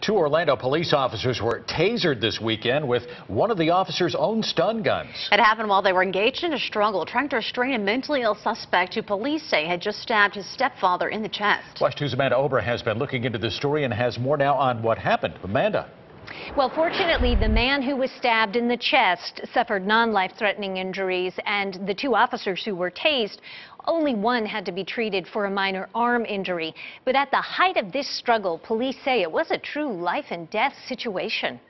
Two Orlando police officers were tasered this weekend with one of the officers' own stun guns. It happened while they were engaged in a struggle trying to restrain a mentally ill suspect who police say had just stabbed his stepfather in the chest. WESH 2's Amanda Ober has been looking into the story and has more now on what happened. Amanda. Well, fortunately, the man who was stabbed in the chest suffered non-life-threatening injuries, and the two officers who were tased, only one had to be treated for a minor arm injury. But at the height of this struggle, police say it was a true life-and-death situation.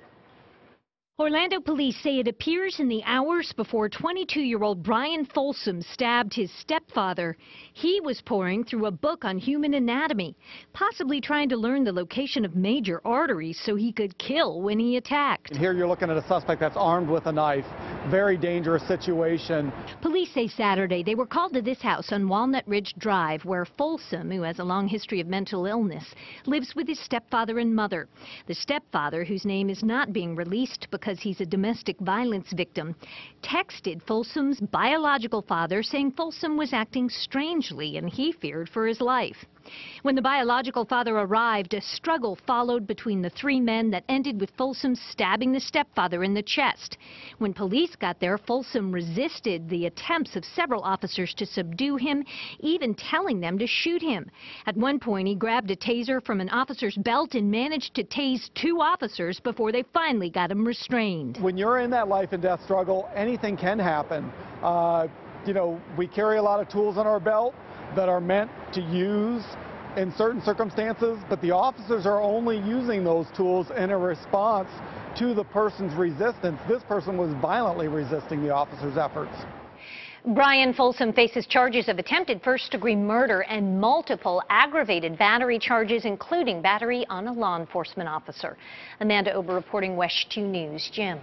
Orlando police say it appears in the hours before 22-year-old Brian Folsom stabbed his stepfather. He was poring through a book on human anatomy, possibly trying to learn the location of major arteries so he could kill when he attacked. And here you're looking at a suspect that's armed with a knife. Very dangerous situation. Police say Saturday they were called to this house on Walnut Ridge Drive where Folsom, who has a long history of mental illness, lives with his stepfather and mother. The stepfather, whose name is not being released because he's a domestic violence victim, texted Folsom's biological father saying Folsom was acting strangely and he feared for his life. When the biological father arrived, a struggle followed between the three men that ended with Folsom stabbing the stepfather in the chest. When police got there, Folsom resisted the attempts of several officers to subdue him, even telling them to shoot him. At one point, he grabbed a taser from an officer's belt and managed to tase two officers before they finally got him restrained. When you're in that life and death struggle, anything can happen. Uh, you know, we carry a lot of tools on our belt that are meant to use in certain circumstances, but the officers are only using those tools in a response to the person's resistance. This person was violently resisting the officer's efforts. Brian Folsom faces charges of attempted first-degree murder and multiple aggravated battery charges, including battery on a law enforcement officer. Amanda Ober reporting WESH 2 News. Jim.